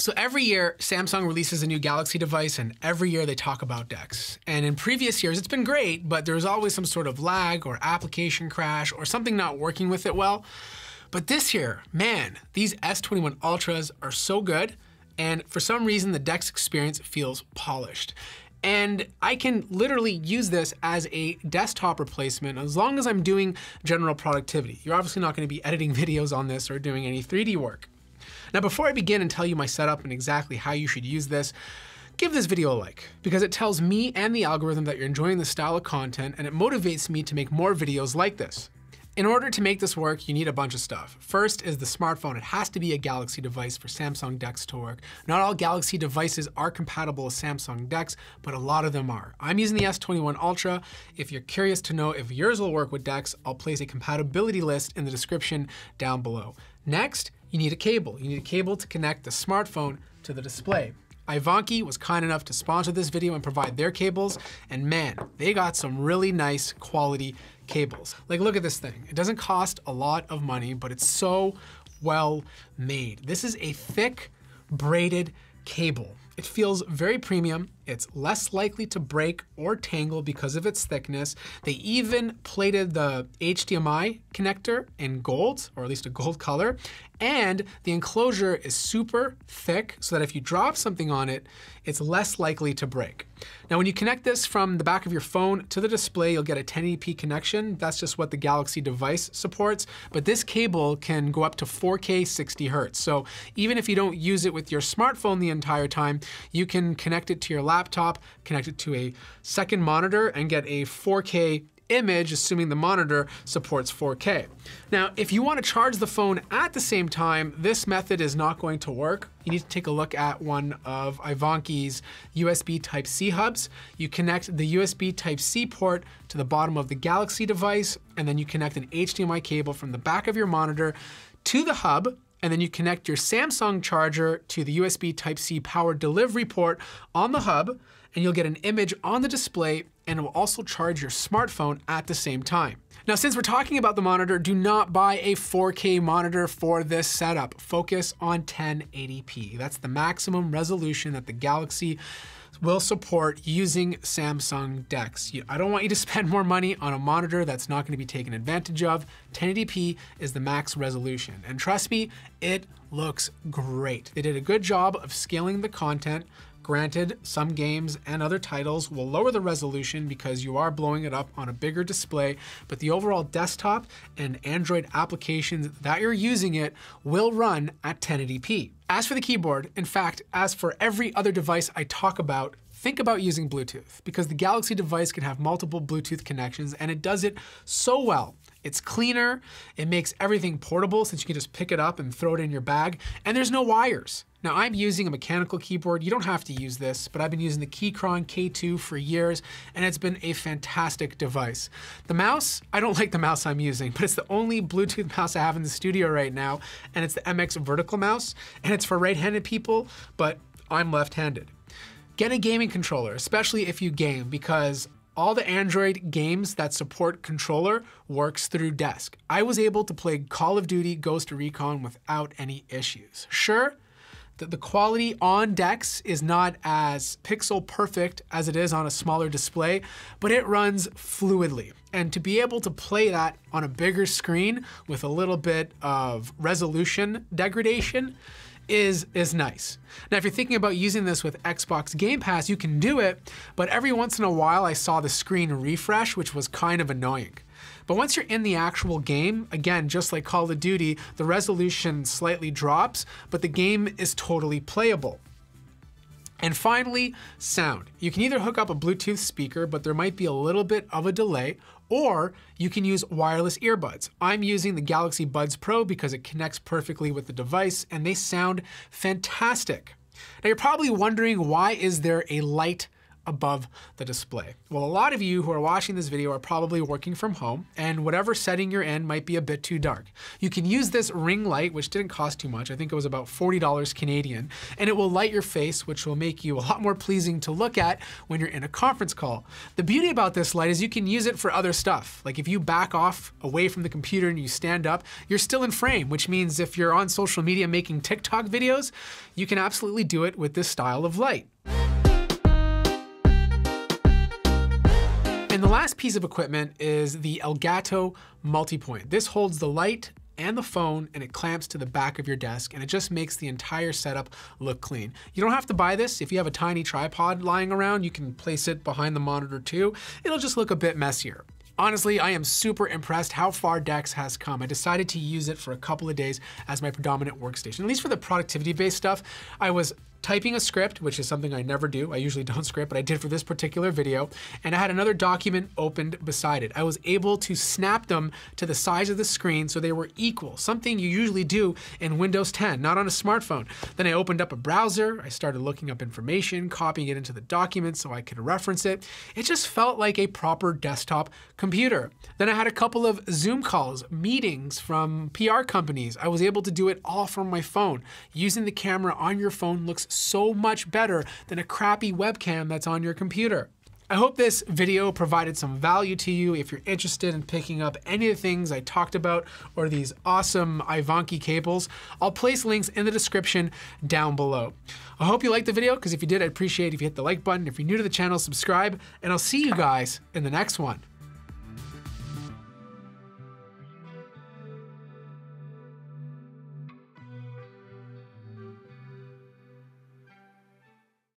So every year, Samsung releases a new Galaxy device, and every year they talk about DeX. And in previous years, it's been great, but there's always some sort of lag or application crash or something not working with it well. But this year, man, these S21 Ultras are so good, and for some reason, the DeX experience feels polished. And I can literally use this as a desktop replacement as long as I'm doing general productivity. You're obviously not going to be editing videos on this or doing any 3D work. Now, before I begin and tell you my setup and exactly how you should use this, give this video a like because it tells me and the algorithm that you're enjoying this style of content and it motivates me to make more videos like this. In order to make this work, you need a bunch of stuff. First is the smartphone. It has to be a Galaxy device for Samsung DeX to work. Not all Galaxy devices are compatible with Samsung DeX, but a lot of them are. I'm using the S21 Ultra. If you're curious to know if yours will work with DeX, I'll place a compatibility list in the description down below. Next, you need a cable. You need a cable to connect the smartphone to the display. iVanky was kind enough to sponsor this video and provide their cables, and man, they got some really nice quality cables. Like look at this thing. It doesn't cost a lot of money, but it's so well made. This is a thick braided cable. It feels very premium. It's less likely to break or tangle because of its thickness. They even plated the HDMI connector in gold, or at least a gold color, and the enclosure is super thick so that if you drop something on it, it's less likely to break. Now, when you connect this from the back of your phone to the display, you'll get a 1080p connection. That's just what the Galaxy device supports, but this cable can go up to 4K 60 hertz. So even if you don't use it with your smartphone the entire time, you can connect it to your laptop, connect it to a second monitor, and get a 4K image, assuming the monitor supports 4K. Now, if you want to charge the phone at the same time, this method is not going to work. You need to take a look at one of iVanky's USB Type-C hubs. You connect the USB Type-C port to the bottom of the Galaxy device, and then you connect an HDMI cable from the back of your monitor to the hub, and then you connect your Samsung charger to the USB Type-C power delivery port on the hub, and you'll get an image on the display and will also charge your smartphone at the same time. Now, since we're talking about the monitor, do not buy a 4K monitor for this setup. Focus on 1080p. That's the maximum resolution that the Galaxy will support using Samsung DeX. I don't want you to spend more money on a monitor that's not going to be taken advantage of. 1080p is the max resolution. And trust me, it looks great. They did a good job of scaling the content Granted, some games and other titles will lower the resolution because you are blowing it up on a bigger display, but the overall desktop and Android applications that you're using it will run at 1080p. As for the keyboard, in fact, as for every other device I talk about, think about using Bluetooth because the Galaxy device can have multiple Bluetooth connections and it does it so well. It's cleaner, it makes everything portable since you can just pick it up and throw it in your bag, and there's no wires. Now I'm using a mechanical keyboard. You don't have to use this, but I've been using the Keychron K2 for years, and it's been a fantastic device. The mouse, I don't like the mouse I'm using, but it's the only Bluetooth mouse I have in the studio right now, and it's the MX vertical mouse, and it's for right-handed people, but I'm left-handed. Get a gaming controller, especially if you game, because all the Android games that support controller works through DeX. I was able to play Call of Duty Ghost Recon without any issues. Sure, the quality on DeX is not as pixel perfect as it is on a smaller display, but it runs fluidly. And to be able to play that on a bigger screen with a little bit of resolution degradation is, is nice. Now, if you're thinking about using this with Xbox Game Pass, you can do it, but every once in a while I saw the screen refresh, which was kind of annoying. But once you're in the actual game, again, just like Call of Duty, the resolution slightly drops, but the game is totally playable. And finally, sound. You can either hook up a Bluetooth speaker, but there might be a little bit of a delay, or you can use wireless earbuds. I'm using the Galaxy Buds Pro because it connects perfectly with the device and they sound fantastic. Now you're probably wondering why is there a light above the display. Well, a lot of you who are watching this video are probably working from home, and whatever setting you're in might be a bit too dark. You can use this ring light, which didn't cost too much. I think it was about $40 Canadian, and it will light your face, which will make you a lot more pleasing to look at when you're in a conference call. The beauty about this light is you can use it for other stuff. Like if you back off away from the computer and you stand up, you're still in frame, which means if you're on social media making TikTok videos, you can absolutely do it with this style of light. And the last piece of equipment is the Elgato Multipoint. This holds the light and the phone and it clamps to the back of your desk and it just makes the entire setup look clean. You don't have to buy this. If you have a tiny tripod lying around, you can place it behind the monitor too. It'll just look a bit messier. Honestly, I am super impressed how far Dex has come. I decided to use it for a couple of days as my predominant workstation. At least for the productivity-based stuff, I was typing a script, which is something I never do. I usually don't script, but I did for this particular video. And I had another document opened beside it. I was able to snap them to the size of the screen so they were equal, something you usually do in Windows 10, not on a smartphone. Then I opened up a browser. I started looking up information, copying it into the document so I could reference it. It just felt like a proper desktop computer. Then I had a couple of Zoom calls, meetings from PR companies. I was able to do it all from my phone. Using the camera on your phone looks so much better than a crappy webcam that's on your computer. I hope this video provided some value to you if you're interested in picking up any of the things I talked about or these awesome iVanky cables. I'll place links in the description down below. I hope you liked the video because if you did, I'd appreciate if you hit the like button. If you're new to the channel, subscribe, and I'll see you guys in the next one.